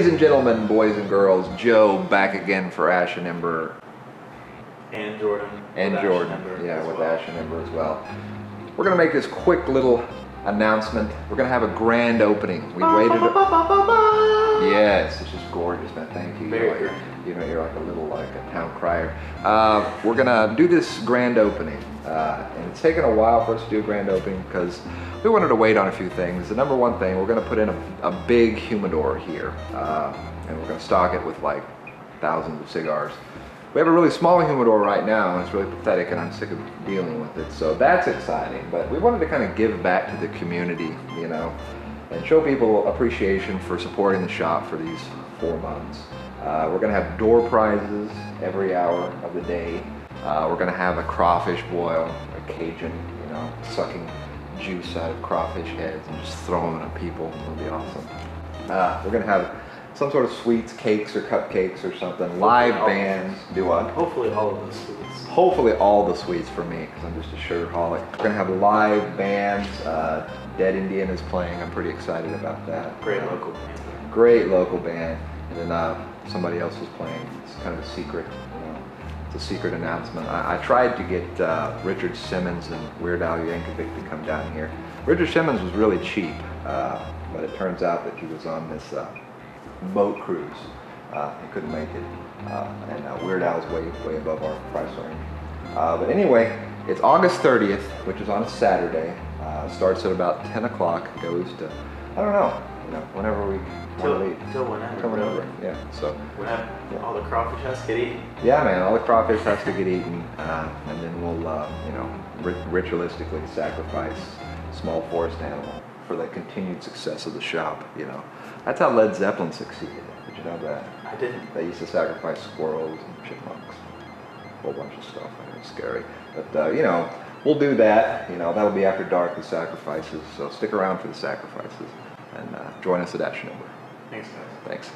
Ladies and gentlemen, boys and girls, Joe back again for Ash and Ember And Jordan. and with Ash Jordan. Yeah, as with well. Ash and Ember as well. We're gonna make this quick little announcement. We're gonna have a grand opening. We waited. Yes, it's just gorgeous, man. Thank you. Very You're like, grand. you know, you're like a little like a town crier. Uh, we're gonna do this grand opening, uh, and it's taken a while for us to do a grand opening because we wanted to wait on a few things. The number one thing, we're gonna put in a, a big humidor here, uh, and we're gonna stock it with like thousands of cigars. We have a really small humidor right now, and it's really pathetic, and I'm sick of dealing with it. So that's exciting. But we wanted to kind of give back to the community, you know, and show people appreciation for supporting the shop for these four months. Uh, we're gonna have door prizes every hour of the day. Uh, we're gonna have a crawfish boil, a Cajun, you know, sucking juice out of crawfish heads and just throwing them at people. It'll be awesome. Uh, we're gonna have some sort of sweets, cakes, or cupcakes or something. Live bands. Do what? Hopefully all of the sweets. Hopefully all the sweets for me, because I'm just a sugar holic. We're gonna have live bands. Uh, Dead Indian is playing. I'm pretty excited about that. Great Uh, local band. Great local band. And then uh, somebody else is playing. It's kind of a secret. You know, a secret announcement. I, I tried to get uh, Richard Simmons and Weird Al Yankovic to come down here. Richard Simmons was really cheap, uh, but it turns out that he was on this uh, boat cruise. Uh, he couldn't make it, uh, and uh, Weird Al's way way above our price range. Uh, but anyway, it's August 30th, which is on a Saturday. Uh, starts at about 10 o'clock. Goes to I don't know, you know, whenever we want to Till, leave. till whenever. Till whenever, really. yeah. So Whenever Yeah. all the crawfish has to get eaten. yeah, man, all the crawfish has to get eaten, uh, and then we'll, uh, you know, ritualistically sacrifice small forest animal for the continued success of the shop. You know, that's how Led Zeppelin succeeded. Did you know that? I didn't. They used to sacrifice squirrels and chipmunks, a whole bunch of stuff. I know it's scary, but uh, you know, we'll do that. You know, that'll be after dark. The sacrifices. So stick around for the sacrifices and uh, join us at Ash Number. Thanks, guys. Thanks.